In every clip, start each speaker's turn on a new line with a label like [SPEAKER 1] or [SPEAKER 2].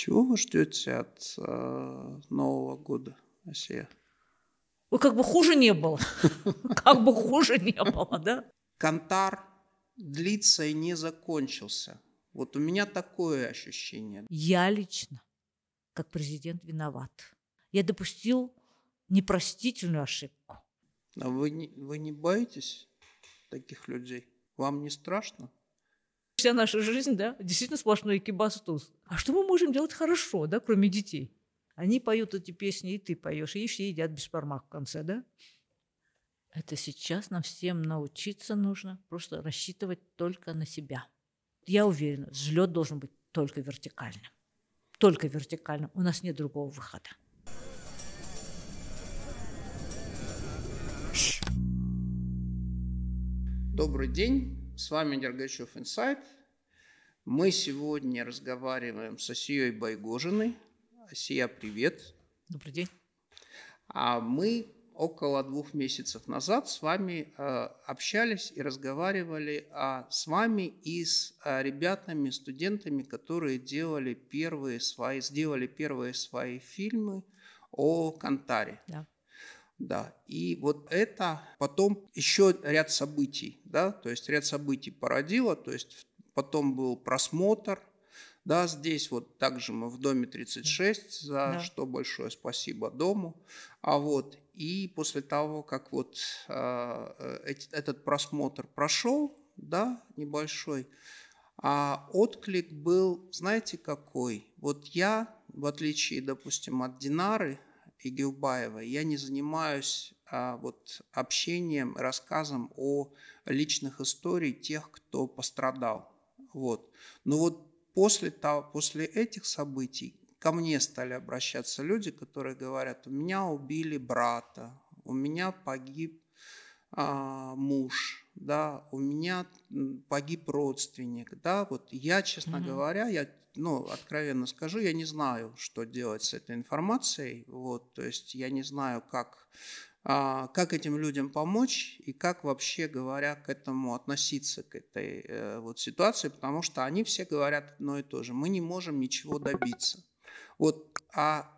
[SPEAKER 1] Чего вы ждете от э, Нового года, Асия?
[SPEAKER 2] Ой, как бы хуже не было. Как бы хуже не было, да?
[SPEAKER 1] Кантар длится и не закончился. Вот у меня такое ощущение.
[SPEAKER 2] Я лично, как президент, виноват. Я допустил непростительную ошибку.
[SPEAKER 1] А вы не, вы не боитесь таких людей? Вам не страшно?
[SPEAKER 2] Вся наша жизнь, да, действительно сплошной кибастуз. А что мы можем делать хорошо, да, кроме детей? Они поют эти песни, и ты поешь, и все едят без бешбармак в конце, да? Это сейчас нам всем научиться нужно просто рассчитывать только на себя. Я уверена, взлет должен быть только вертикальным. Только вертикальным. У нас нет другого выхода.
[SPEAKER 1] Добрый день, с вами Дергачев Инсайт. Мы сегодня разговариваем с Осией Байгожиной. Осия, привет.
[SPEAKER 2] Добрый день.
[SPEAKER 1] А мы около двух месяцев назад с вами э, общались и разговаривали а, с вами и с а, ребятами, студентами, которые делали первые свои, сделали первые свои фильмы о Кантаре.
[SPEAKER 2] Да.
[SPEAKER 1] Да, и вот это потом еще ряд событий, да, то есть ряд событий породило, то есть потом был просмотр, да, здесь вот также мы в доме 36, за да. что большое спасибо дому. А вот и после того, как вот э, этот просмотр прошел, да, небольшой, а отклик был, знаете, какой? Вот я, в отличие, допустим, от Динары, и Гилбаева. Я не занимаюсь а, вот, общением, рассказом о личных историях тех, кто пострадал. Вот. Но вот после, того, после этих событий ко мне стали обращаться люди, которые говорят, у меня убили брата, у меня погиб а, муж, да, у меня погиб родственник, да, вот я, честно mm-hmm. говоря, я ну, откровенно скажу, я не знаю, что делать с этой информацией. Вот, то есть я не знаю, как, а, как этим людям помочь и как вообще говоря к этому относиться, к этой э, вот ситуации, потому что они все говорят одно и то же. Мы не можем ничего добиться. Вот, а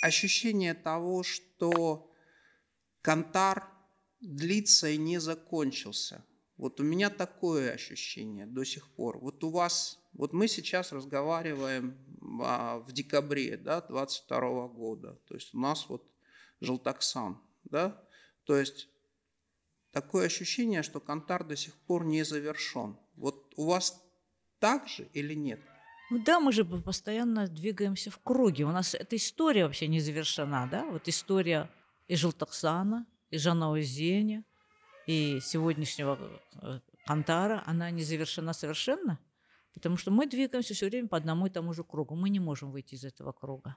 [SPEAKER 1] ощущение того, что Кантар длится и не закончился – вот у меня такое ощущение до сих пор. Вот у вас, вот мы сейчас разговариваем а, в декабре да, 22 года, то есть у нас вот Желтоксан, да, то есть такое ощущение, что Кантар до сих пор не завершен. Вот у вас так же или нет?
[SPEAKER 2] Ну да, мы же постоянно двигаемся в круге. У нас эта история вообще не завершена, да? Вот история и Желтоксана, и Жанаузеня, и сегодняшнего э, Кантара, она не завершена совершенно, потому что мы двигаемся все время по одному и тому же кругу. Мы не можем выйти из этого круга.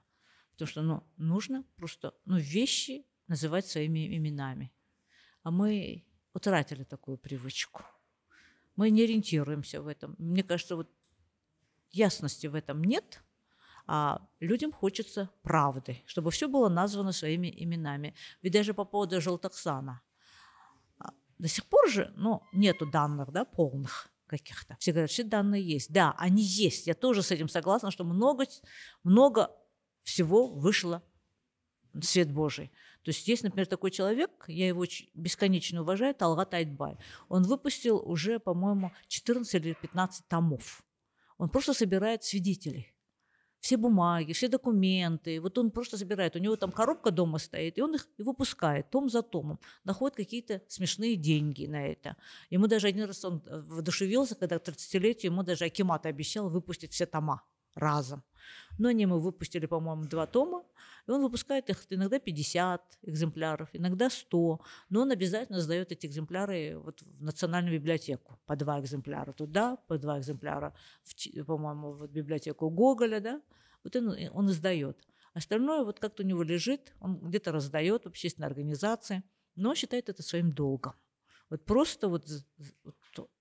[SPEAKER 2] Потому что ну, нужно просто ну, вещи называть своими именами. А мы утратили такую привычку. Мы не ориентируемся в этом. Мне кажется, вот ясности в этом нет, а людям хочется правды, чтобы все было названо своими именами. Ведь даже по поводу Желтоксана – до сих пор же, ну, нету данных, да, полных каких-то. Все говорят, все данные есть. Да, они есть. Я тоже с этим согласна, что много, много всего вышло в свет Божий. То есть есть, например, такой человек, я его бесконечно уважаю, Талгат Айтбай. Он выпустил уже, по-моему, 14 или 15 томов. Он просто собирает свидетелей все бумаги, все документы. Вот он просто забирает. У него там коробка дома стоит, и он их выпускает том за томом. Находит какие-то смешные деньги на это. Ему даже один раз он э, воодушевился, когда к 30-летию ему даже Акимат обещал выпустить все тома разом. Но они мы выпустили, по-моему, два тома, и он выпускает их иногда 50 экземпляров, иногда 100, но он обязательно сдает эти экземпляры вот в Национальную библиотеку, по два экземпляра туда, по два экземпляра, в, по-моему, в библиотеку Гоголя, да, вот он, он издает. Остальное вот как-то у него лежит, он где-то раздает в общественной организации, но считает это своим долгом. Вот просто вот, вот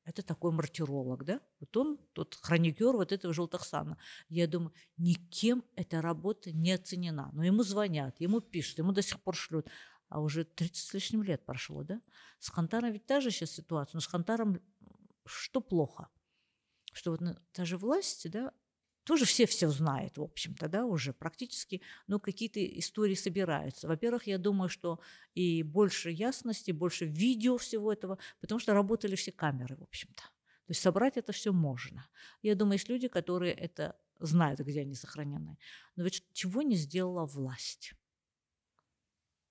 [SPEAKER 2] это такой мартиролог, да? Вот он, тот хроникер вот этого Желтохсана. Я думаю, никем эта работа не оценена. Но ему звонят, ему пишут, ему до сих пор шлют. А уже 30 с лишним лет прошло, да? С Хантаром ведь та же сейчас ситуация. Но с Хантаром что плохо? Что вот та же власть, да, тоже все все знают, в общем-то, да, уже практически, но какие-то истории собираются. Во-первых, я думаю, что и больше ясности, больше видео всего этого, потому что работали все камеры, в общем-то. То есть собрать это все можно. Я думаю, есть люди, которые это знают, где они сохранены. Но ведь чего не сделала власть?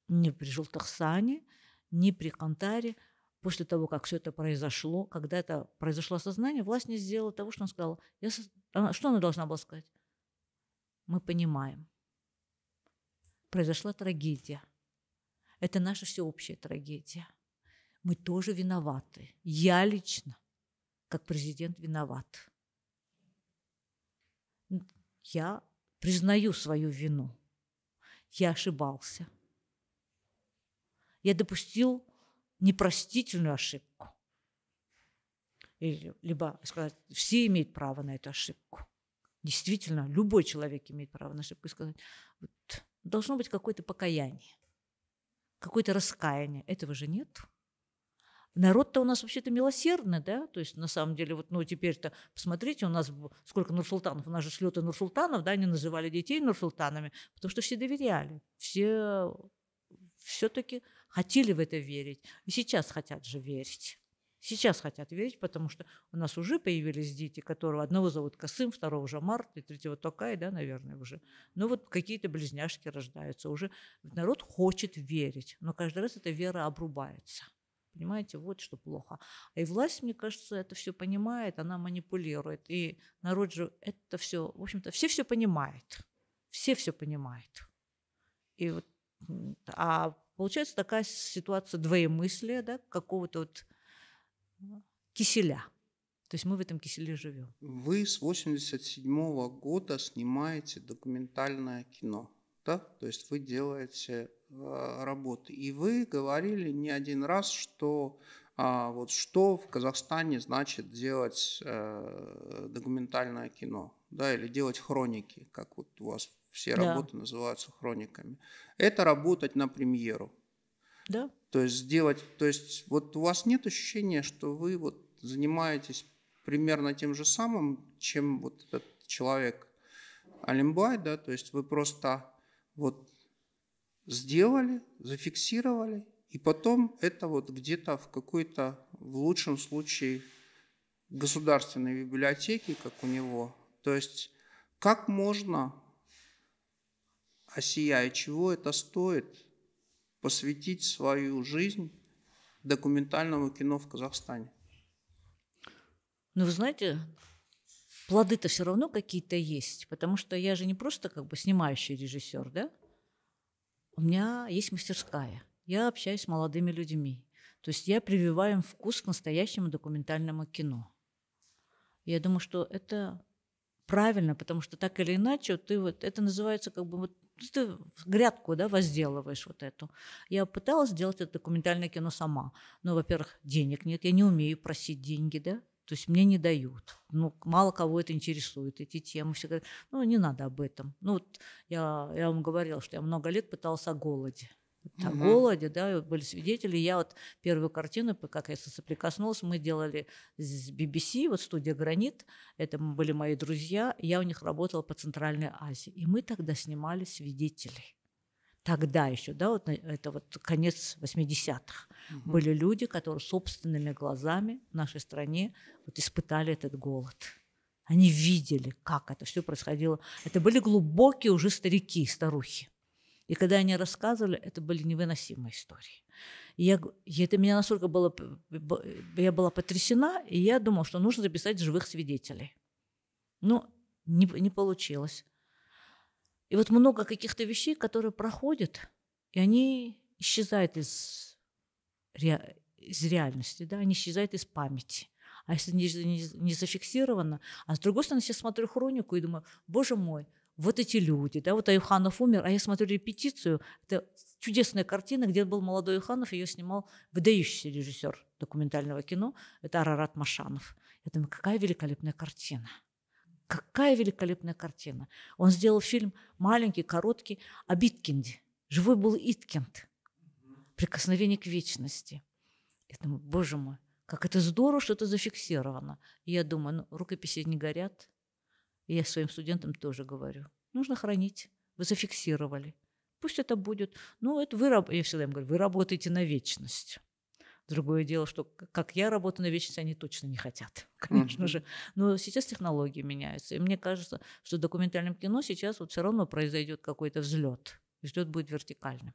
[SPEAKER 2] Ни при Желтахсане, ни при Кантаре – после того, как все это произошло, когда это произошло осознание, власть не сделала того, что он сказал. Я, она, что она должна была сказать? Мы понимаем. Произошла трагедия. Это наша всеобщая трагедия. Мы тоже виноваты. Я лично, как президент, виноват. Я признаю свою вину. Я ошибался. Я допустил непростительную ошибку. Или, либо сказать, все имеют право на эту ошибку. Действительно, любой человек имеет право на ошибку. И сказать, вот, должно быть какое-то покаяние, какое-то раскаяние. Этого же нет. Народ-то у нас вообще-то милосердный, да, то есть на самом деле, вот, ну, теперь-то, посмотрите, у нас сколько Нурсултанов, у нас же слеты Нурсултанов, да, они называли детей Нурсултанами, потому что все доверяли, все все-таки хотели в это верить. И сейчас хотят же верить. Сейчас хотят верить, потому что у нас уже появились дети, которого одного зовут Касым, второго Жамар, и третьего Токай, да, наверное, уже. Но вот какие-то близняшки рождаются. Уже народ хочет верить, но каждый раз эта вера обрубается. Понимаете, вот что плохо. А и власть, мне кажется, это все понимает, она манипулирует. И народ же это все, в общем-то, все все понимают. Все все понимают. И вот, а Получается такая ситуация двоемыслия, да, какого-то вот киселя. То есть мы в этом киселе живем.
[SPEAKER 1] Вы с 87 -го года снимаете документальное кино, да? То есть вы делаете э, работы. И вы говорили не один раз, что а, вот что в Казахстане значит делать э, документальное кино, да, или делать хроники, как вот у вас все да. работы называются хрониками. Это работать на премьеру.
[SPEAKER 2] Да.
[SPEAKER 1] То есть сделать, то есть вот у вас нет ощущения, что вы вот занимаетесь примерно тем же самым, чем вот этот человек Алимбай, да, то есть вы просто вот сделали, зафиксировали, и потом это вот где-то в какой-то, в лучшем случае, государственной библиотеке, как у него. То есть как можно осия, и чего это стоит посвятить свою жизнь документальному кино в Казахстане?
[SPEAKER 2] Ну, вы знаете, плоды-то все равно какие-то есть, потому что я же не просто как бы снимающий режиссер, да? У меня есть мастерская. Я общаюсь с молодыми людьми. То есть я прививаю им вкус к настоящему документальному кино. Я думаю, что это правильно, потому что так или иначе ты вот это называется как бы вот ты грядку да, возделываешь вот эту. Я пыталась сделать это документальное кино сама. Но, во-первых, денег нет, я не умею просить деньги, да, то есть мне не дают. Ну, мало кого это интересует, эти темы. Все говорят, ну, не надо об этом. Ну, вот я, я вам говорила, что я много лет пыталась о голоде о угу. голоде, да, были свидетели. Я вот первую картину, как я соприкоснулась, мы делали с BBC, вот студия «Гранит», это были мои друзья, я у них работала по Центральной Азии, и мы тогда снимали свидетелей. Тогда еще, да, вот это вот конец 80-х. Угу. Были люди, которые собственными глазами в нашей стране вот испытали этот голод. Они видели, как это все происходило. Это были глубокие уже старики, старухи. И когда они рассказывали, это были невыносимые истории. И я, и это меня настолько было, я была потрясена, и я думала, что нужно записать живых свидетелей. Но не, не получилось. И вот много каких-то вещей, которые проходят, и они исчезают из, из реальности, да, они исчезают из памяти. А если не, не, не зафиксировано, а с другой стороны, я смотрю хронику и думаю, боже мой, вот эти люди, да, вот Аюханов умер, а я смотрю репетицию, это чудесная картина, где был молодой Аюханов, ее снимал выдающийся режиссер документального кино, это Арарат Машанов. Я думаю, какая великолепная картина. Какая великолепная картина. Он сделал фильм маленький, короткий о Биткинде. Живой был Иткинд. Прикосновение к вечности. Я думаю, боже мой, как это здорово, что это зафиксировано. И я думаю, ну, рукописи не горят, И я своим студентам тоже говорю, нужно хранить. Вы зафиксировали. Пусть это будет. Ну, это вы, я всегда им говорю, вы работаете на вечность. Другое дело, что как я работаю на вечность, они точно не хотят, конечно mm-hmm. же. Но сейчас технологии меняются. И мне кажется, что в документальном кино сейчас вот все равно произойдет какой-то взлет. Взлет будет вертикальным.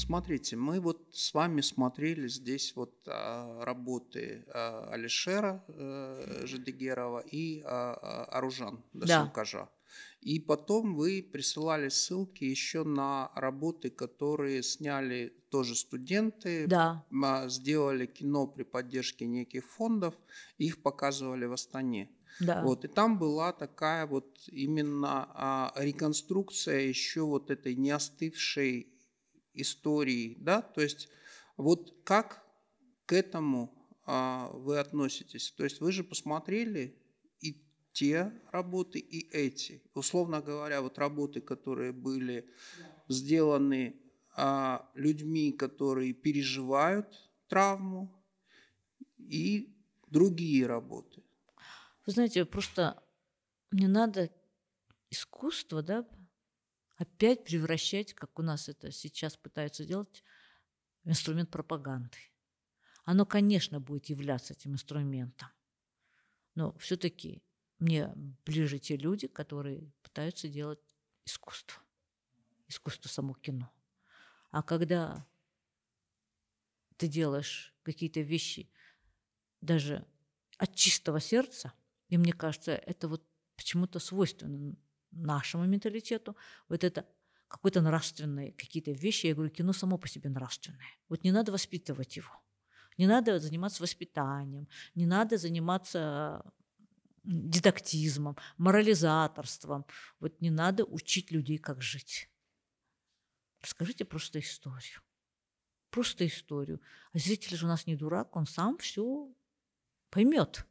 [SPEAKER 1] Смотрите, мы вот с вами смотрели здесь вот а, работы а, Алишера а, и а, а, Аружан Дасилкажа. Да. И потом вы присылали ссылки еще на работы, которые сняли тоже студенты,
[SPEAKER 2] да.
[SPEAKER 1] сделали кино при поддержке неких фондов, их показывали в Астане.
[SPEAKER 2] Да.
[SPEAKER 1] Вот, и там была такая вот именно а, реконструкция еще вот этой не остывшей истории, да, то есть вот как к этому а, вы относитесь? То есть вы же посмотрели и те работы, и эти. Условно говоря, вот работы, которые были сделаны а, людьми, которые переживают травму, и другие работы.
[SPEAKER 2] Вы знаете, просто не надо искусство, да, опять превращать, как у нас это сейчас пытаются делать, в инструмент пропаганды. Оно, конечно, будет являться этим инструментом. Но все-таки мне ближе те люди, которые пытаются делать искусство. Искусство само кино. А когда ты делаешь какие-то вещи даже от чистого сердца, и мне кажется, это вот почему-то свойственно нашему менталитету, вот это какой-то нравственные какие-то вещи. Я говорю, кино само по себе нравственное. Вот не надо воспитывать его. Не надо заниматься воспитанием, не надо заниматься дидактизмом, морализаторством. Вот не надо учить людей, как жить. Расскажите просто историю. Просто историю. А зритель же у нас не дурак, он сам все поймет.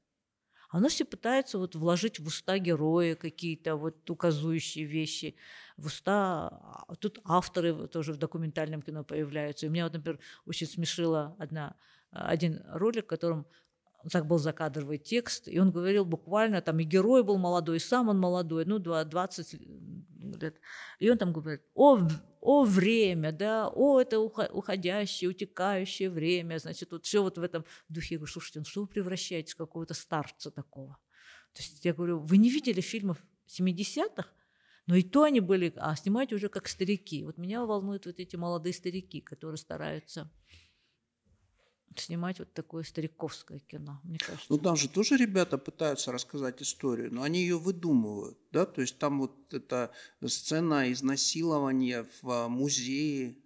[SPEAKER 2] Оно все пытается вот вложить в уста героя какие-то вот указующие вещи, в уста... А тут авторы тоже в документальном кино появляются. И меня вот, например, очень смешила одна, один ролик, в котором так был закадровый текст, и он говорил буквально, там и герой был молодой, и сам он молодой, ну, 20 лет. И он там говорит, о, о время, да, о, это уходящее, утекающее время, значит, вот все вот в этом духе. Я говорю, слушайте, ну что вы превращаетесь в какого-то старца такого? То есть я говорю, вы не видели фильмов 70-х? Но и то они были, а снимаете уже как старики. Вот меня волнуют вот эти молодые старики, которые стараются снимать вот такое стариковское кино, мне кажется.
[SPEAKER 1] Ну там же тоже ребята пытаются рассказать историю, но они ее выдумывают, да, то есть там вот эта сцена изнасилования в а, музее.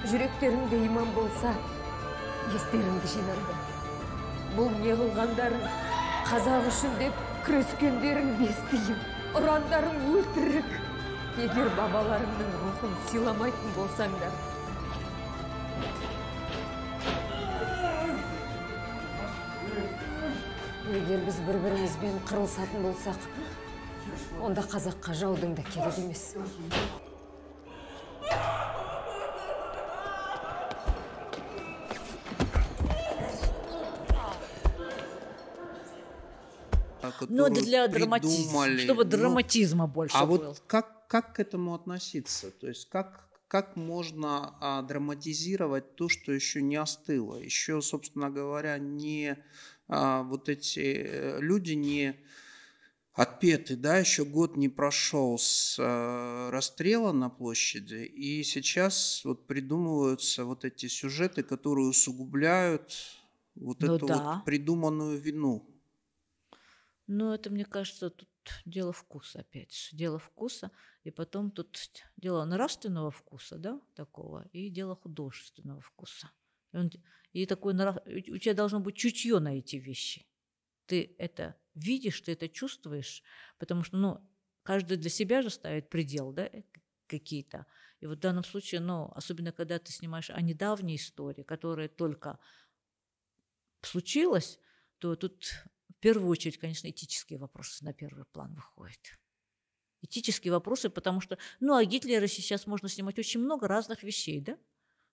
[SPEAKER 3] жүректеріңде иман болса естеріңді жинаңдар бұл не қылғандарың қазақ үшін деп күрескендерің бес тиын ұрандарың өтірік егер бабаларыңның рухын сыйламайтын болсаңдар егер біз бір бірімізбен қырылысатын болсақ онда қазаққа жаудың да керек емес
[SPEAKER 2] Ну, для драматизма, чтобы драматизма больше
[SPEAKER 1] а
[SPEAKER 2] было.
[SPEAKER 1] вот как, как к этому относиться? То есть как, как можно а, драматизировать то, что еще не остыло, еще, собственно говоря, не а, вот эти э, люди не отпеты, да, еще год не прошел с э, расстрела на площади, и сейчас вот придумываются вот эти сюжеты, которые усугубляют вот ну, эту да. вот придуманную вину.
[SPEAKER 2] Ну, это, мне кажется, тут дело вкуса, опять же, дело вкуса, и потом тут дело нравственного вкуса, да, такого, и дело художественного вкуса. И, он, и такой, у тебя должно быть чутье на эти вещи. Ты это видишь, ты это чувствуешь, потому что, ну, каждый для себя же ставит предел, да, э, какие-то. И вот в данном случае, ну, особенно когда ты снимаешь о недавней истории, которая только случилась, то тут в первую очередь, конечно, этические вопросы на первый план выходят. Этические вопросы, потому что, ну, о Гитлере сейчас можно снимать очень много разных вещей, да?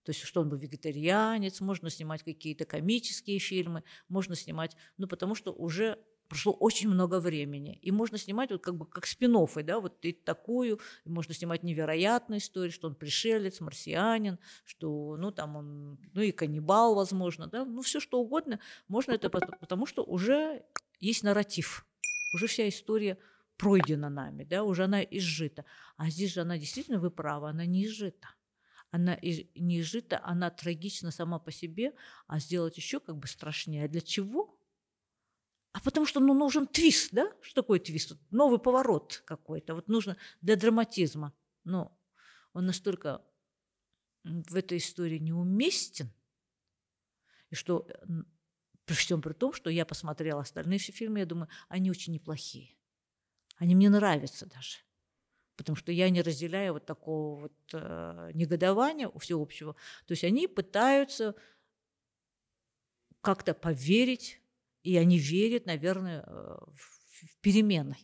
[SPEAKER 2] То есть, что он был вегетарианец, можно снимать какие-то комические фильмы, можно снимать, ну, потому что уже прошло очень много времени. И можно снимать вот как бы как спин да, вот и такую, и можно снимать невероятную историю, что он пришелец, марсианин, что, ну, там он, ну, и каннибал, возможно, да, ну, все что угодно. Можно это потому, что уже есть нарратив, уже вся история пройдена нами, да, уже она изжита. А здесь же она действительно, вы правы, она не изжита. Она не изжита, она трагична сама по себе, а сделать еще как бы страшнее. А для чего? А потому что ну, нужен твист, да? Что такое твист? Новый поворот какой-то. Вот нужно для драматизма. Но он настолько в этой истории неуместен, и что при всем при том, что я посмотрела остальные все фильмы, я думаю, они очень неплохие. Они мне нравятся даже. Потому что я не разделяю вот такого вот э, негодования всеобщего. То есть они пытаются как-то поверить и они верят, наверное, э, в перемены,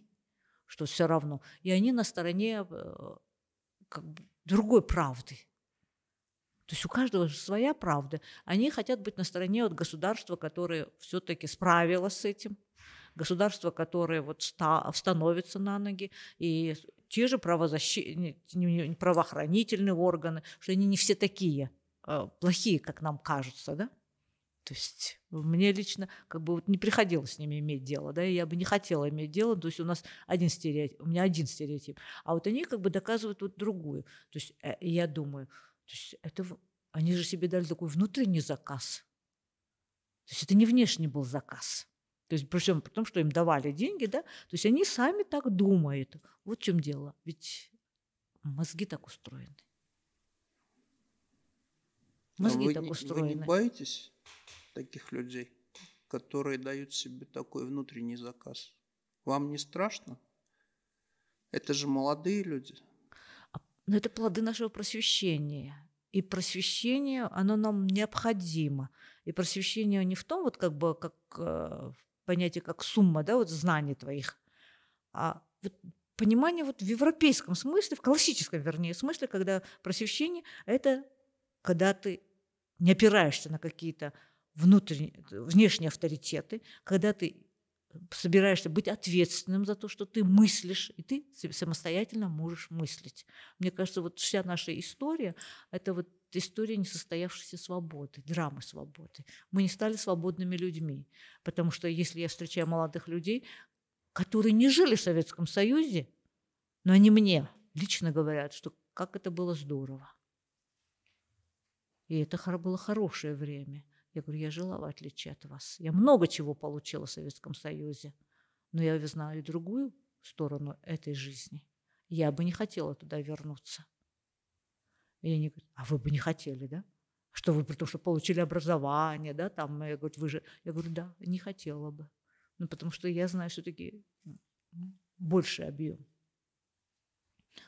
[SPEAKER 2] что все равно. И они на стороне э, как бы, другой правды. То есть у каждого своя правда. Они хотят быть на стороне от государства, которое все-таки справилось с этим, государство, которое вот становится на ноги, и те же правозащитные, правоохранительные органы, что они не все такие э, плохие, как нам кажется, да? То есть мне лично как бы вот не приходилось с ними иметь дело, да, и я бы не хотела иметь дело, то есть у нас один стереотип, у меня один стереотип, а вот они как бы доказывают вот другую. То есть э, я думаю, то есть это они же себе дали такой внутренний заказ. То есть это не внешний был заказ. То есть при всем при том, что им давали деньги, да, то есть они сами так думают. Вот в чем дело. Ведь мозги так устроены.
[SPEAKER 1] Мозги вы, так устроены. Вы не боитесь таких людей, которые дают себе такой внутренний заказ. Вам не страшно? Это же молодые люди.
[SPEAKER 2] А, но это плоды нашего просвещения. И просвещение, оно нам необходимо. И просвещение не в том, вот как бы, как э, понятие, как сумма, да, вот знаний твоих, а вот понимание вот в европейском смысле, в классическом, вернее, смысле, когда просвещение – это когда ты не опираешься на какие-то внутренние, внешние авторитеты, когда ты собираешься быть ответственным за то, что ты мыслишь, и ты самостоятельно можешь мыслить. Мне кажется, вот вся наша история – это вот история несостоявшейся свободы, драмы свободы. Мы не стали свободными людьми, потому что если я встречаю молодых людей, которые не жили в Советском Союзе, но они мне лично говорят, что как это было здорово. И это было хорошее время – я говорю, я жила в отличие от вас. Я много чего получила в Советском Союзе, но я знаю и другую сторону этой жизни. Я бы не хотела туда вернуться. И они говорят, а вы бы не хотели, да? Что вы, потому что получили образование, да, там, я говорю, вы же, я говорю, да, не хотела бы. Ну, потому что я знаю все-таки больший объем.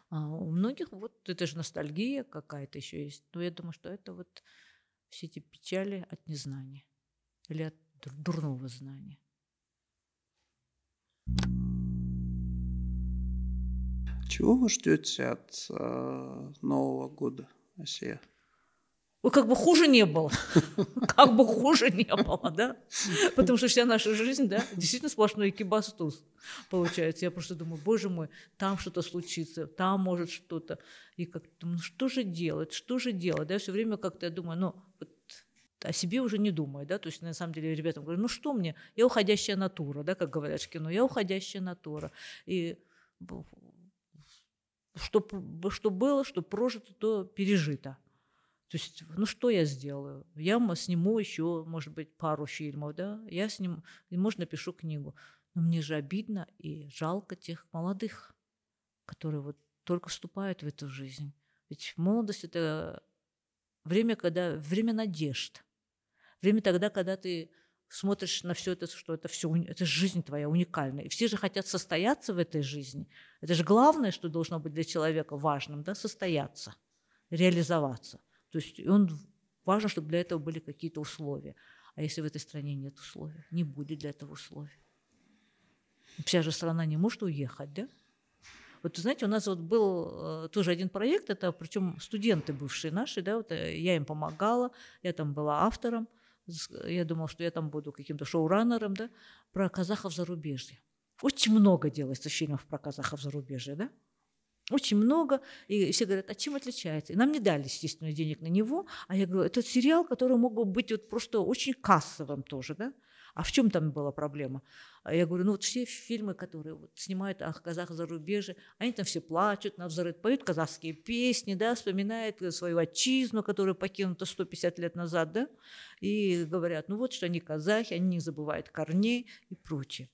[SPEAKER 2] А у многих вот это же ностальгия какая-то еще есть. Но я думаю, что это вот все эти печали от незнания или от дурного знания.
[SPEAKER 1] Чего вы ждете от э, Нового года, Асия?
[SPEAKER 2] Ой, как бы хуже не было. Как бы хуже не было, да? Потому что вся наша жизнь, да, действительно сплошной кибастуз получается. Я просто думаю, боже мой, там что-то случится, там может что-то. И как ну что же делать, что же делать? Да, все время как-то я думаю, ну, о себе уже не думаю, да, то есть на самом деле ребятам говорю, ну что мне, я уходящая натура, да, как говорят в кино, я уходящая натура. И что, что было, что прожито, то пережито. То есть, ну что я сделаю? Я сниму еще, может быть, пару фильмов, да? Я сниму, и, может, напишу книгу. Но мне же обидно и жалко тех молодых, которые вот только вступают в эту жизнь. Ведь молодость – это время, когда, время надежд. Время тогда, когда ты смотришь на все это, что это все, это жизнь твоя уникальная. И все же хотят состояться в этой жизни. Это же главное, что должно быть для человека важным, да, состояться, реализоваться. То есть он, важно, чтобы для этого были какие-то условия. А если в этой стране нет условий, не будет для этого условий. Вся же страна не может уехать, да? Вот, знаете, у нас вот был э, тоже один проект, это причем студенты бывшие наши, да, вот э, я им помогала, я там была автором, я думала, что я там буду каким-то шоураннером, да, про казахов зарубежья. Очень много делается фильмов про казахов зарубежья, да? Очень много, и все говорят, а чем отличается? И нам не дали, естественно, денег на него, а я говорю, это сериал, который мог бы быть вот просто очень кассовым тоже, да? А в чем там была проблема? А я говорю, ну вот все фильмы, которые вот снимают о казахах зарубежье, они там все плачут на взрыв, поют казахские песни, да, вспоминают свою отчизну, которая покинута 150 лет назад, да, и говорят, ну вот что они казахи, они не забывают корней и прочее.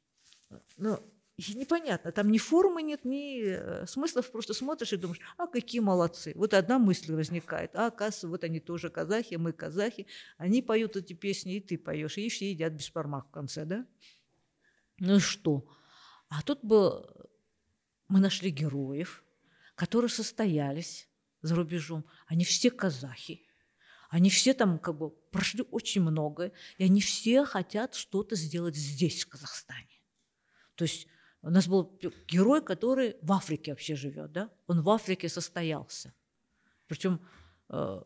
[SPEAKER 2] Ну, и непонятно, там ни формы нет, ни э, смыслов, просто смотришь и думаешь, а какие молодцы. Вот одна мысль возникает, а оказывается, вот они тоже казахи, мы казахи, они поют эти песни, и ты поешь, и все едят без в конце, да? Ну что? А тут был, мы нашли героев, которые состоялись за рубежом, они все казахи, они все там как бы прошли очень много, и они все хотят что-то сделать здесь, в Казахстане. То есть у нас был герой, который в Африке вообще живет, да? Он в Африке состоялся. Причем э,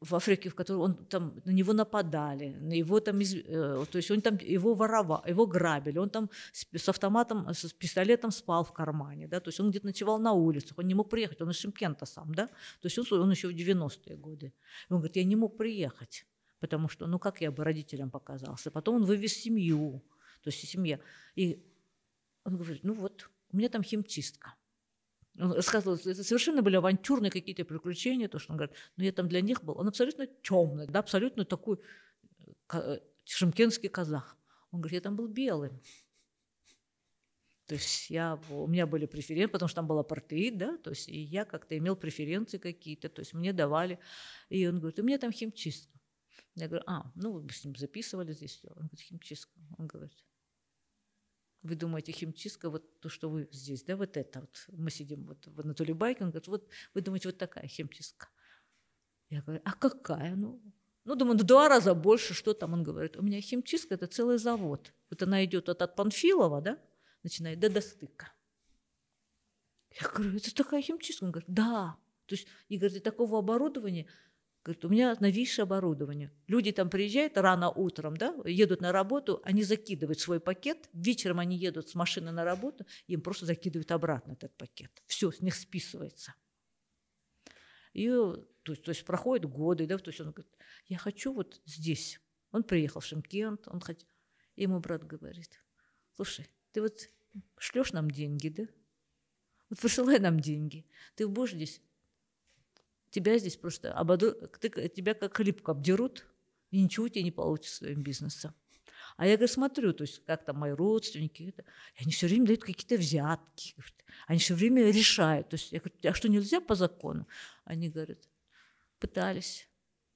[SPEAKER 2] в Африке, в которой он там на него нападали, на его там, э, то есть он там его воровал, его грабили, он там с, с автоматом, с пистолетом спал в кармане, да, то есть он где-то ночевал на улицах, он не мог приехать, он из Шимкента сам, да, то есть он, он еще в 90-е годы. И он говорит, я не мог приехать, потому что, ну как я бы родителям показался. Потом он вывез семью, то есть семья. И он говорит, ну вот, у меня там химчистка. Он рассказывал, это совершенно были авантюрные какие-то приключения, то, что он говорит, ну я там для них был. Он абсолютно темный, да, абсолютно такой э, шимкенский казах. Он говорит, я там был белым. То есть я, у меня были преференции, потому что там был апартеид, да, то есть и я как-то имел преференции какие-то, то есть мне давали. И он говорит, у меня там химчистка. Я говорю, а, ну вы с ним записывали здесь все. Он говорит, химчистка. Он говорит, вы думаете, химчистка, вот то, что вы здесь, да, вот это вот, мы сидим вот в Анатолий Байкин, говорит, вот вы думаете, вот такая химчистка. Я говорю, а какая? Ну, ну, думаю, ну, два раза больше, что там? Он говорит, у меня химчистка – это целый завод. Вот она идет от, от Панфилова, да, начинает до достыка. Я говорю, это такая химчистка? Он говорит, да. То есть, и говорит, такого оборудования – Говорит, у меня новейшее оборудование. Люди там приезжают рано утром, да, едут на работу, они закидывают свой пакет, вечером они едут с машины на работу, им просто закидывают обратно этот пакет. Все, с них списывается. И то есть, то есть проходят годы, да, то есть он говорит, я хочу вот здесь. Он приехал в Шимкент, он хотел. Ему брат говорит, слушай, ты вот шлешь нам деньги, да? Вот присылай нам деньги. Ты будешь здесь тебя здесь просто ободру... ты, тебя как хлебку обдерут, и ничего у тебя не получится своим бизнесом. А я, говорю, смотрю, то есть как там мои родственники, это, и они все время дают какие-то взятки, они все время решают. То есть я говорю, а что нельзя по закону? Они говорят, пытались,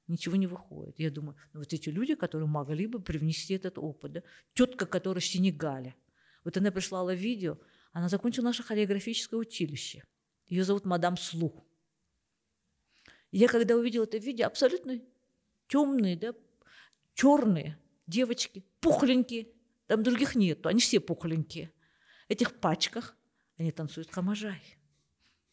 [SPEAKER 2] ничего не выходит. Я думаю, ну вот эти люди, которые могли бы привнести этот опыт, да? тетка, которая в Сенегале, вот она прислала видео, она закончила наше хореографическое училище. Ее зовут мадам Слух я когда увидела это видео, абсолютно темные, да, черные девочки, пухленькие, там других нету, они все пухленькие. Этих пачках они танцуют хамажай.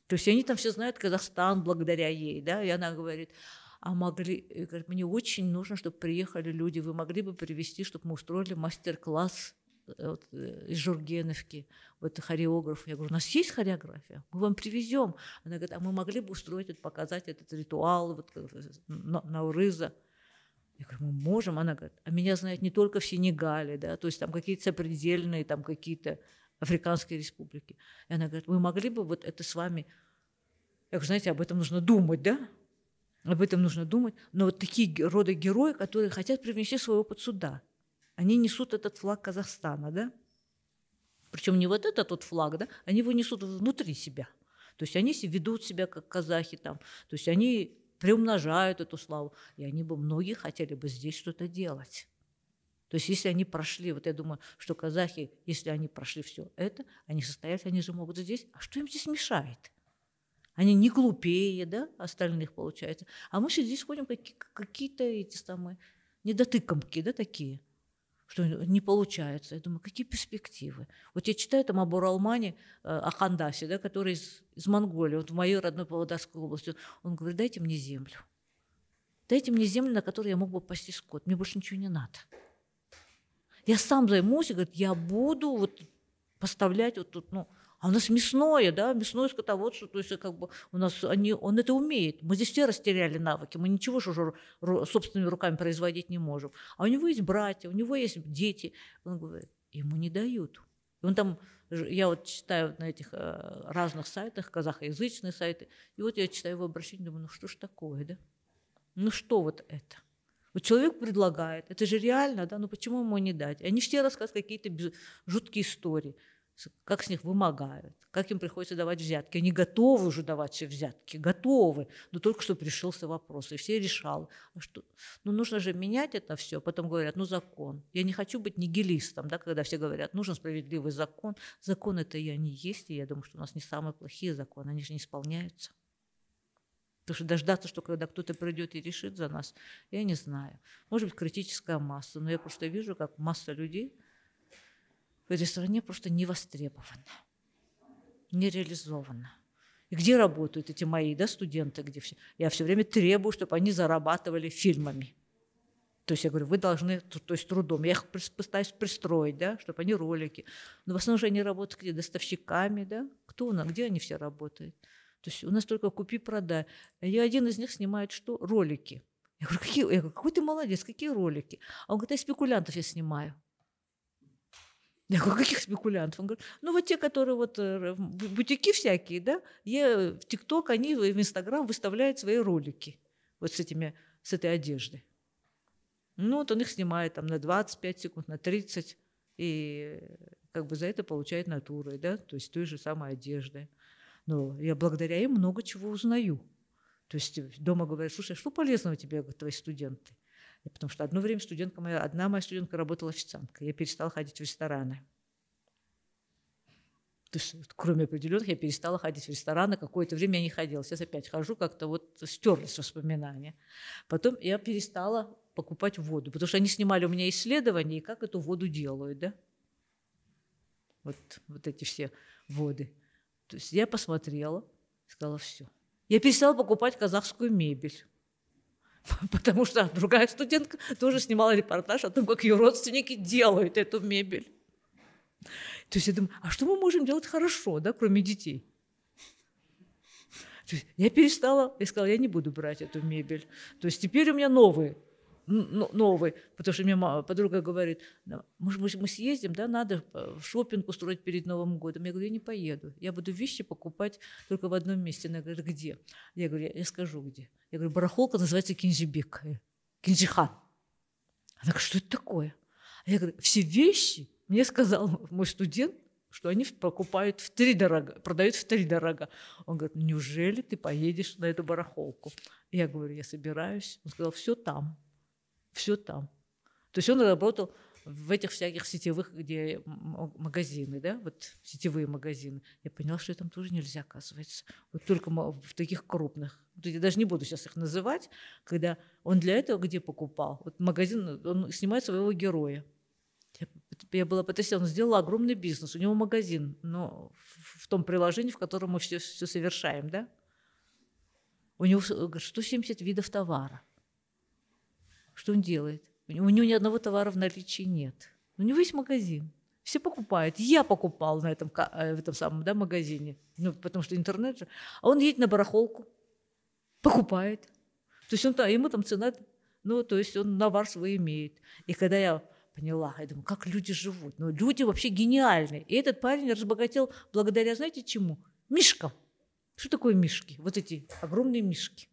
[SPEAKER 2] То есть они там все знают Казахстан благодаря ей, да, и она говорит, а могли, говорит, мне очень нужно, чтобы приехали люди, вы могли бы привести, чтобы мы устроили мастер-класс Э, вот, э, из Жургеновки, вот хореограф. Я говорю, у нас есть хореография, мы вам привезем. Она говорит, а мы могли бы устроить, это, показать этот ритуал вот, э, на, на Урыза. Я говорю, мы можем. Она говорит, а меня знают не только в Сенегале, да, то есть там какие-то сопредельные, там какие-то африканские республики. И она говорит, вы могли бы вот это с вами... Я говорю, знаете, об этом нужно думать, да? Об этом нужно думать. Но вот такие роды герои, которые хотят привнести свой опыт сюда – они несут этот флаг Казахстана, да? Причем не вот этот вот флаг, да? Они его несут внутри себя. То есть они ведут себя как казахи там. То есть они приумножают эту славу. И они бы, многие хотели бы здесь что-то делать. То есть если они прошли, вот я думаю, что казахи, если они прошли все это, они состоят, они же могут здесь. А что им здесь мешает? Они не глупее, да, остальных получается. А мы здесь ходим какие-то эти самые недотыкомки, да, такие – что не получается. Я думаю, какие перспективы? Вот я читаю там об Уралмане, э, о Хандасе, да, который из, из Монголии, вот в моей родной Павлодарской области. Он говорит, дайте мне землю. Дайте мне землю, на которой я мог бы пасти скот. Мне больше ничего не надо. Я сам займусь, и говорит, я буду вот поставлять вот тут, ну, а у нас мясное, да, мясное скотоводство, то есть как бы у нас они, он это умеет. Мы здесь все растеряли навыки, мы ничего же уже собственными руками производить не можем. А у него есть братья, у него есть дети. Он говорит, ему не дают. И он там, я вот читаю на этих э, разных сайтах, казахоязычные сайты, и вот я читаю его обращение, думаю, ну что ж такое, да? Ну что вот это? Вот человек предлагает, это же реально, да, ну почему ему не дать? Они все рассказывают какие-то жуткие истории как с них вымогают, как им приходится давать взятки. Они готовы уже давать все взятки, готовы, но только что решился вопрос, и все решал. А что? Ну, нужно же менять это все. Потом говорят, ну, закон. Я не хочу быть нигилистом, да, когда все говорят, нужен справедливый закон. Закон это я не есть, и я думаю, что у нас не самые плохие законы, они же не исполняются. Потому что дождаться, что когда кто-то придет и решит за нас, я не знаю. Может быть, критическая масса, но я просто вижу, как масса людей – в этой стране просто не востребовано, не реализовано. И где работают эти мои да, студенты, где все? Я все время требую, чтобы они зарабатывали фильмами. То есть я говорю, вы должны, то есть трудом. Я их пытаюсь пристроить, да, чтобы они ролики. Но в основном же они работают где? Доставщиками, да? Кто у нас, где они все работают? То есть у нас только купи-продай. И один из них снимает что? Ролики. Я говорю, какие? Я говорю, какой ты молодец, какие ролики? А он говорит, я спекулянтов я снимаю. Я говорю, каких спекулянтов? Он говорит, ну вот те, которые вот э, бутики всякие, да, я, в ТикТок, они в Инстаграм выставляют свои ролики вот с этими, с этой одеждой. Ну вот он их снимает там на 25 секунд, на 30, и как бы за это получает натурой, да, то есть той же самой одеждой. Но я благодаря им много чего узнаю. То есть дома говорят, слушай, а что полезного тебе, твои студенты? Потому что одно время студентка моя, одна моя студентка работала официанткой. Я перестала ходить в рестораны. То есть, кроме определенных, я перестала ходить в рестораны. Какое-то время я не ходила. Сейчас опять хожу, как-то вот стерлись воспоминания. Потом я перестала покупать воду, потому что они снимали у меня исследования, и как эту воду делают, да? Вот, вот эти все воды. То есть я посмотрела, сказала, все. Я перестала покупать казахскую мебель. потому что другая студентка тоже снимала репортаж о том, как ее родственники делают эту мебель. То есть я думаю, а что мы можем делать хорошо, да, кроме детей? я перестала, я сказала, я не буду брать эту мебель. То есть теперь у меня новые новый, потому что мне подруга говорит, может быть, мы съездим, да, надо э, шопинг устроить перед Новым годом. Я говорю, я не поеду, я буду вещи покупать только в одном месте. Она говорит, где? Я говорю, я скажу, где. Я говорю, барахолка называется Кинжибек, э, Кинжихан. Она говорит, что это такое? Я говорю, все вещи, мне сказал мой студент, что они покупают в три дорого, продают в три дорого. Он говорит, неужели ты поедешь на эту барахолку? Я говорю, я собираюсь. Он сказал, все там все там. То есть он работал в этих всяких сетевых, где магазины, да, вот сетевые магазины. Я поняла, что там тоже нельзя, оказывается. Вот только в таких крупных. Я даже не буду сейчас их называть, когда он для этого где покупал. Вот магазин, он снимает своего героя. Я, я была потрясена, он сделал огромный бизнес. У него магазин, но в том приложении, в котором мы все, все совершаем, да. У него 170 видов товара – что он делает? У него ни одного товара в наличии нет. У него есть магазин. Все покупают. Я покупал на этом, э, в этом самом да, магазине. Ну, потому что интернет же. А он едет на барахолку, покупает. То есть он, ему там цена, ну, то есть он навар свой имеет. И когда я поняла, я думаю, как люди живут. Ну, люди вообще гениальные. И этот парень разбогател благодаря, знаете, чему? Мишкам. Что такое мишки? Вот эти огромные мишки.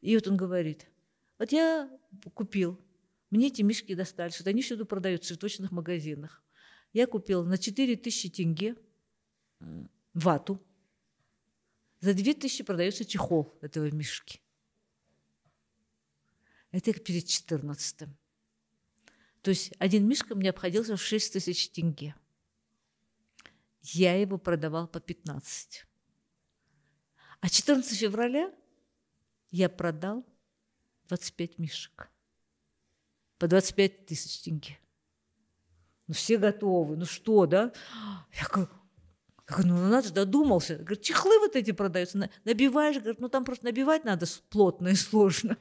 [SPEAKER 2] И вот он говорит, вот я купил, мне эти мешки достались, вот они всюду продают в цветочных магазинах. Я купил на 4 тысячи тенге вату, за 2 тысячи продается чехол этого мешки. Это перед 14 То есть один мишка мне обходился в 6 тысяч тенге. Я его продавал по 15. А 14 февраля я продал 25 мишек. По 25 тысяч тенге. Ну, все готовы, ну что, да? Я говорю, я говорю, ну надо же, додумался. Говорит, чехлы вот эти продаются. Набиваешь, говорит, ну там просто набивать надо плотно и сложно.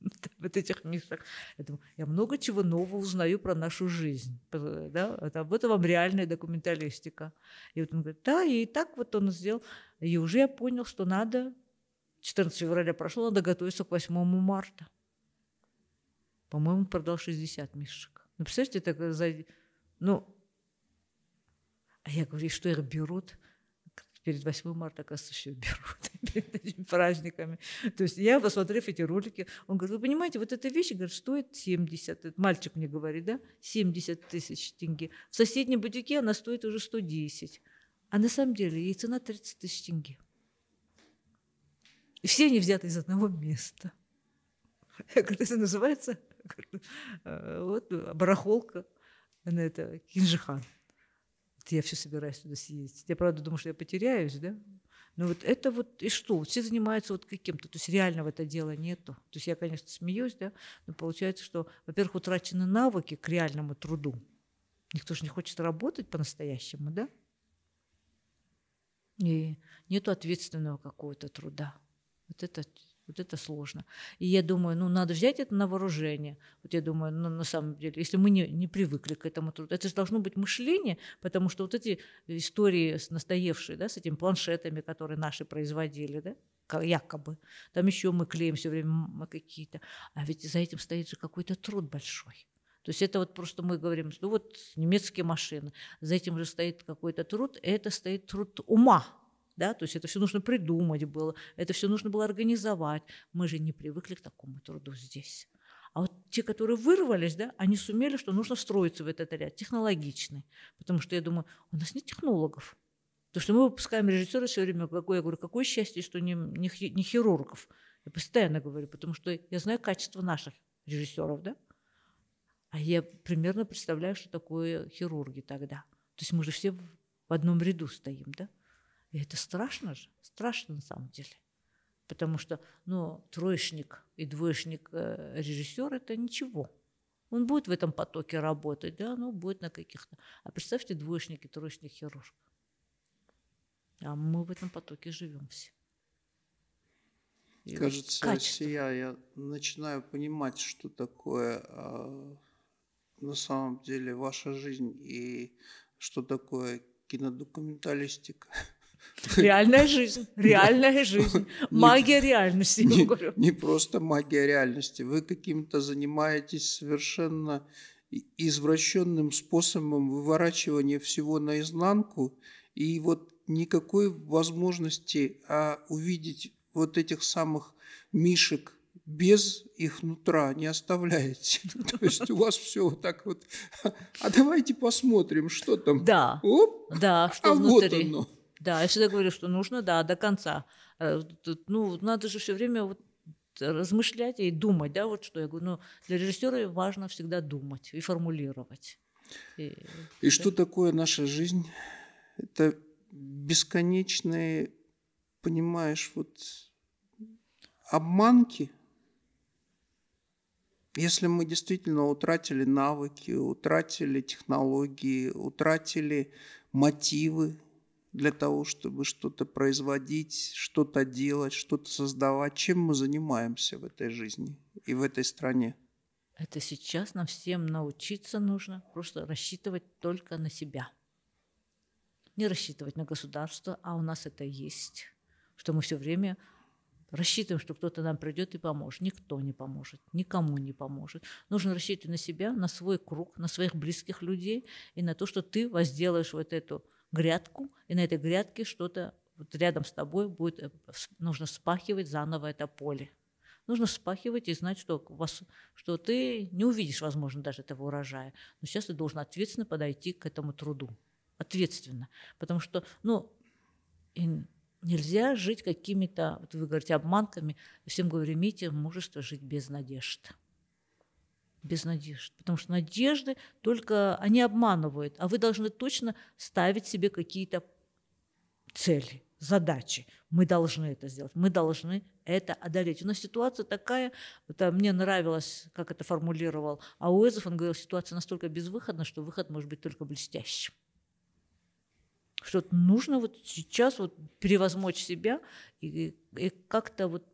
[SPEAKER 2] Вот этих мишек. Я, думаю, я много чего нового узнаю про нашу жизнь. Да? Это, об этом вам реальная документалистика. И вот он говорит, да, и так вот он сделал. И уже я понял, что надо, 14 февраля прошло, надо готовиться к 8 марта. По-моему, продал 60 мишек. Ну, представьте, так за... Ну, а я говорю, что их берут? Перед 8 марта, оказывается, еще берут перед этими праздниками. То есть я, посмотрев эти ролики, он говорит, вы понимаете, вот эта вещь, говорит, стоит 70, мальчик мне говорит, да, 70 тысяч тенге. В соседнем бутике она стоит уже 110. А на самом деле ей цена 30 тысяч тенге. И все они взяты из одного места. Я говорю, это называется э, вот барахолка, это кинжихан я все собираюсь туда съездить. Я, правда, думаю, что я потеряюсь, да? Но вот это вот и что? Все занимаются вот каким-то, то есть реального это дела нету. То есть я, конечно, смеюсь, да, но получается, что, во-первых, утрачены навыки к реальному труду. Никто же не хочет работать по-настоящему, да? И нету ответственного какого-то труда. Вот это вот это сложно. И я думаю, ну, надо взять это на вооружение. Вот я думаю, ну, на самом деле, если мы не, не привыкли к этому труду, это же должно быть мышление, потому что вот эти истории настоевшие, да, с этими планшетами, которые наши производили, да, якобы, там еще мы клеим все время какие-то, а ведь за этим стоит же какой-то труд большой. То есть это вот просто мы говорим, ну вот немецкие машины, за этим же стоит какой-то труд, это стоит труд ума, да, то есть это все нужно придумать было, это все нужно было организовать. Мы же не привыкли к такому труду здесь. А вот те, которые вырвались, да, они сумели, что нужно встроиться в этот ряд, технологичный. Потому что я думаю, у нас нет технологов. То, что мы выпускаем режиссера все время, какое, я говорю, какое счастье, что не, не, не хирургов. Я постоянно говорю, потому что я знаю качество наших режиссеров, да. А я примерно представляю, что такое хирурги тогда. То есть мы же все в одном ряду стоим, да. И это страшно же, страшно на самом деле. Потому что, ну, троечник и двоечник э, режиссер – это ничего. Он будет в этом потоке работать, да, ну, будет на каких-то. А представьте, двоечник и троечник хирург. А мы в этом потоке живем все.
[SPEAKER 1] И Кажется, качество. я, я начинаю понимать, что такое э, на самом деле ваша жизнь и что такое кинодокументалистика.
[SPEAKER 2] Реальная жизнь, реальная жизнь, магия реальности.
[SPEAKER 1] Не, не просто магия реальности. Вы каким-то занимаетесь совершенно извращенным способом выворачивания всего наизнанку, и вот никакой возможности а, увидеть вот этих самых мишек без их нутра не оставляете. То есть у вас все вот так вот. А давайте посмотрим, что там.
[SPEAKER 2] Да.
[SPEAKER 1] Оп,
[SPEAKER 2] да, что
[SPEAKER 1] а
[SPEAKER 2] внутри.
[SPEAKER 1] вот оно.
[SPEAKER 2] Да, я всегда говорю, что нужно, да, до конца. Э, ну, надо же все время вот размышлять и думать, да, вот что я говорю. Ну, для режиссера важно всегда думать и формулировать.
[SPEAKER 1] И, и да. что такое наша жизнь? Это бесконечные, понимаешь, вот обманки. Если мы действительно утратили навыки, утратили технологии, утратили мотивы, для того, чтобы что-то производить, что-то делать, что-то создавать. Чем мы занимаемся в этой жизни и в этой стране?
[SPEAKER 2] Это сейчас нам всем научиться нужно просто рассчитывать только на себя. Не рассчитывать на государство, а у нас это есть. Что мы все время рассчитываем, что кто-то нам придет и поможет. Никто не поможет, никому не поможет. Нужно рассчитывать на себя, на свой круг, на своих близких людей и на то, что ты возделаешь вот эту грядку, и на этой грядке что-то вот рядом с тобой будет, э, нужно спахивать заново это поле. Нужно спахивать и знать, что, вас, что ты не увидишь, возможно, даже этого урожая. Но сейчас ты должен ответственно подойти к этому труду. Ответственно. Потому что, ну, нельзя жить какими-то, вот вы говорите, обманками. Всем говорю, имейте мужество жить без надежд без надежд. Потому что надежды только они обманывают, а вы должны точно ставить себе какие-то цели, задачи. Мы должны это сделать, мы должны это одолеть. У нас ситуация такая, это мне нравилось, как это формулировал Ауэзов, он говорил, ситуация настолько безвыходна, что выход может быть только блестящим. Что нужно вот сейчас вот превозмочь себя и, и как-то вот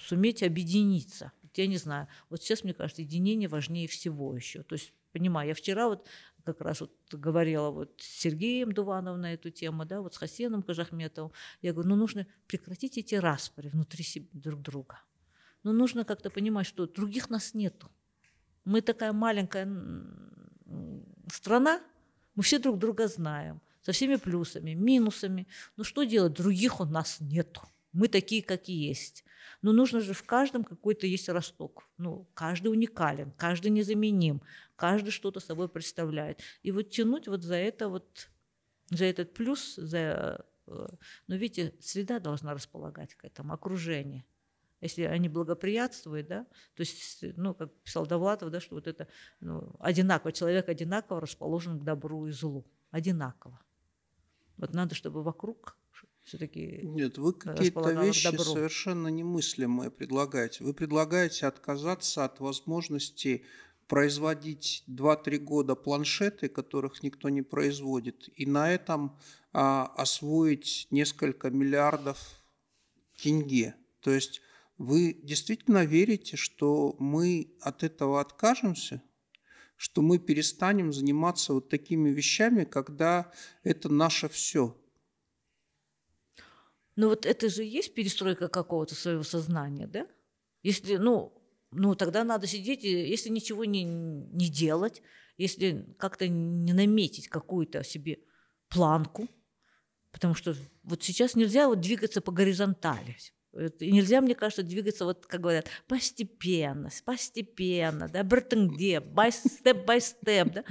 [SPEAKER 2] суметь объединиться. Я не знаю, вот сейчас, мне кажется, единение важнее всего еще. То есть понимаю, я вчера вот как раз вот говорила вот с Сергеем Дувановым на эту тему, да, вот с Хасеном Кажахметовым. Я говорю, ну нужно прекратить эти распри внутри себя, друг друга. Ну нужно как-то понимать, что других нас нету. Мы такая маленькая страна, мы все друг друга знаем, со всеми плюсами, минусами. Ну что делать, других у нас нету. Мы такие, как и есть. Но нужно же в каждом какой-то есть росток. Ну, каждый уникален, каждый незаменим, каждый что-то собой представляет. И вот тянуть вот за это вот, за этот плюс, за, э, ну, видите, среда должна располагать к этому, окружение. Если они благоприятствуют, да, то есть, ну, как писал Довлатов, да, что вот это ну, одинаково, человек одинаково расположен к добру и злу, одинаково. Вот надо, чтобы вокруг все-таки
[SPEAKER 1] Нет, вы какие-то вещи совершенно немыслимые предлагаете. Вы предлагаете отказаться от возможности производить 2-3 года планшеты, которых никто не производит, и на этом а, освоить несколько миллиардов тенге. То есть вы действительно верите, что мы от этого откажемся? Что мы перестанем заниматься вот такими вещами, когда это наше все?
[SPEAKER 2] Ну вот это же есть перестройка какого-то своего сознания, да? Если, ну, ну тогда надо сидеть, если ничего не, не делать, если как-то не наметить какую-то себе планку, потому что вот сейчас нельзя вот двигаться по горизонтали. И нельзя, мне кажется, двигаться, вот как говорят, постепенно, постепенно, да, бертенге, степ-бай-степ, да.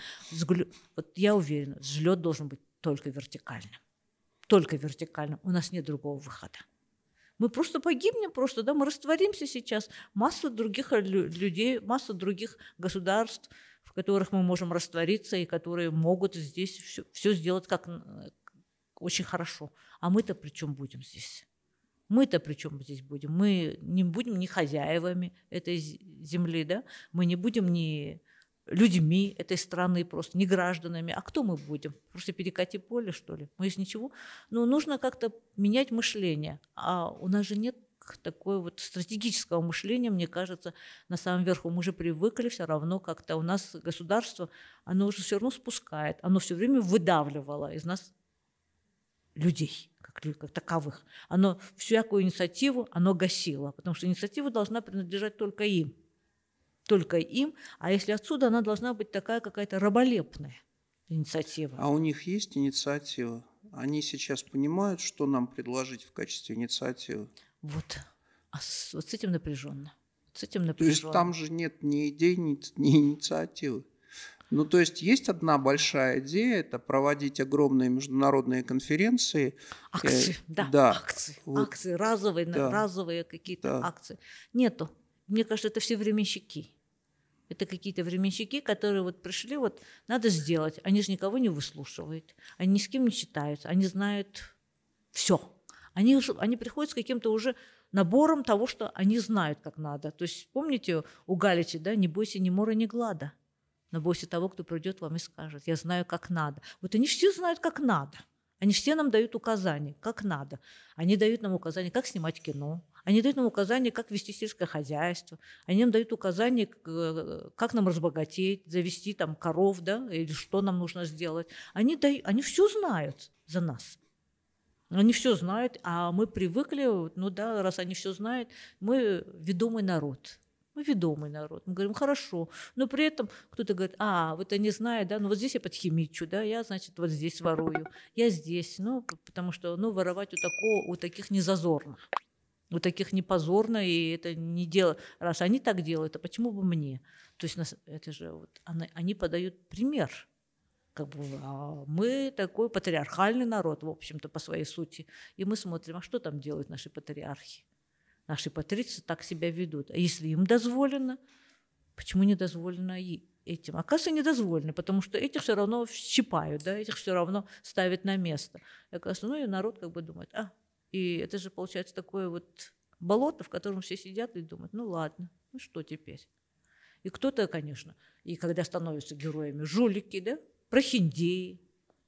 [SPEAKER 2] Вот я уверена, взлет должен быть только вертикальным только вертикально. У нас нет другого выхода. Мы просто погибнем, просто, да, мы растворимся сейчас. Масса других людей, масса других государств, в которых мы можем раствориться и которые могут здесь все, все сделать как очень хорошо. А мы-то при чем будем здесь? Мы-то при чем здесь будем? Мы не будем ни хозяевами этой земли, да? Мы не будем ни людьми этой страны, просто не гражданами. А кто мы будем? Просто перекати поле, что ли? Мы из ничего. Ну, нужно как-то менять мышление. А у нас же нет такое вот стратегического мышления, мне кажется, на самом верху. Мы же привыкли все равно как-то. У нас государство, оно уже все равно спускает. Оно все время выдавливало из нас людей как, как таковых. Оно всякую инициативу, оно гасило, потому что инициатива должна принадлежать только им только им, а если отсюда, она должна быть такая какая-то раболепная инициатива.
[SPEAKER 1] А у них есть инициатива? Они сейчас понимают, что нам предложить в качестве инициативы?
[SPEAKER 2] Вот, а с, вот с этим напряженно. С этим напряженно.
[SPEAKER 1] То есть там же нет ни идей, ни, ни инициативы. Ну, то есть есть одна большая идея, это проводить огромные международные конференции.
[SPEAKER 2] Акции, э, да, да, акции, вот, акции, разовые, да, разовые какие-то да. акции. Нету. Мне кажется, это все временщики. Это какие-то временщики, которые вот пришли, вот надо сделать. Они же никого не выслушивают, они ни с кем не считаются, они знают все. Они, они приходят с каким-то уже набором того, что они знают, как надо. То есть помните у Галичи, да, не бойся ни мора, ни глада, но бойся того, кто придет вам и скажет, я знаю, как надо. Вот они все знают, как надо. Они все нам дают указания, как надо. Они дают нам указания, как снимать кино, они дают нам указания, как вести сельское хозяйство. Они нам дают указания, э, как нам разбогатеть, завести там коров, да, или что нам нужно сделать. Они, дают, они все знают за нас. Они все знают, а мы привыкли, ну да, раз они все знают, мы ведомый народ. Мы ведомый народ. Мы говорим, хорошо. Но при этом кто-то говорит, а, вот они знают, да, ну вот здесь я подхимичу, да, я, значит, вот здесь ворую, я здесь. Ну, потому что, ну, воровать у, такого, у таких не зазорно. У таких не позорно, и это не дело. Раз они так делают, а почему бы мне? То есть это же вот, они, они подают пример. Как бы, а мы такой патриархальный народ, в общем-то, по своей сути. И мы смотрим, а что там делают наши патриархи? Наши патриции так себя ведут. А если им дозволено, почему не дозволено и этим. Оказывается, недозволены, потому что этих все равно щипают, да, этих все равно ставят на место. И, оказывается, ну и народ как бы думает, а, и это же получается такое вот болото, в котором все сидят и думают, ну ладно, ну что теперь? И кто-то, конечно, и когда становятся героями, жулики, да, прохиндеи.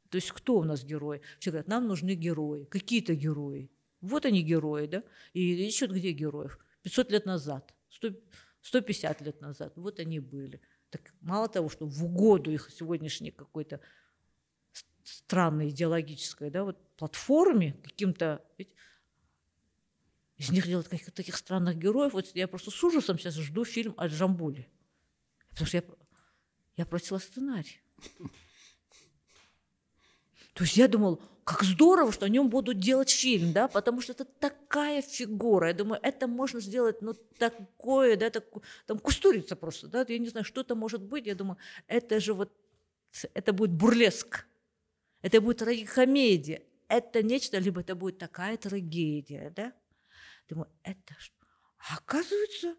[SPEAKER 2] То есть кто у нас герои? Все говорят, нам нужны герои, какие-то герои. Вот они герои, да? И ищут где героев? 500 лет назад, 100, 150 лет назад. Вот они были. Так мало того, что в угоду их сегодняшней какой-то странной идеологической да, вот платформе, каким-то... Из них делают каких-то таких странных героев. Вот я просто с ужасом сейчас жду фильм о Джамбуле. Потому что я, я просила сценарий. То есть я думала, как здорово, что о нем будут делать фильм, да, потому что это такая фигура. Я думаю, это можно сделать, ну, такое, да, так, там кустурица просто, да, я не знаю, что это может быть. Я думаю, это же вот, это будет бурлеск, это будет трагикомедия, это нечто, либо это будет такая трагедия, да. Думаю, это что? Оказывается,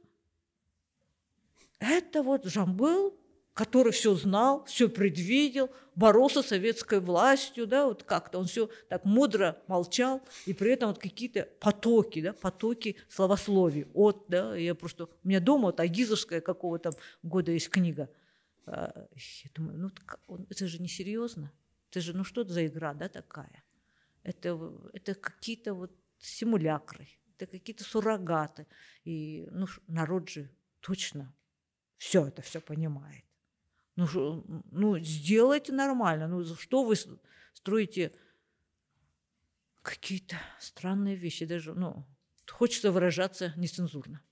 [SPEAKER 2] это вот Жамбыл, который все знал, все предвидел, боролся с советской властью, да, вот как-то он все так мудро молчал, и при этом вот какие-то потоки, да, потоки словословий от, да, я просто, у меня дома вот Агизовская какого-то года есть книга, а, я думаю, ну это же не это же, ну что это за игра, да, такая, это, это какие-то вот симулякры, это какие-то суррогаты, и ну, народ же точно все это все понимает. Ну, ну, сделайте нормально. Ну, что вы строите какие-то странные вещи. Даже, ну, хочется выражаться нецензурно.